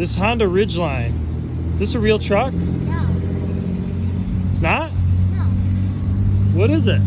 This Honda Ridgeline. Is this a real truck? No. It's not? No. What is it?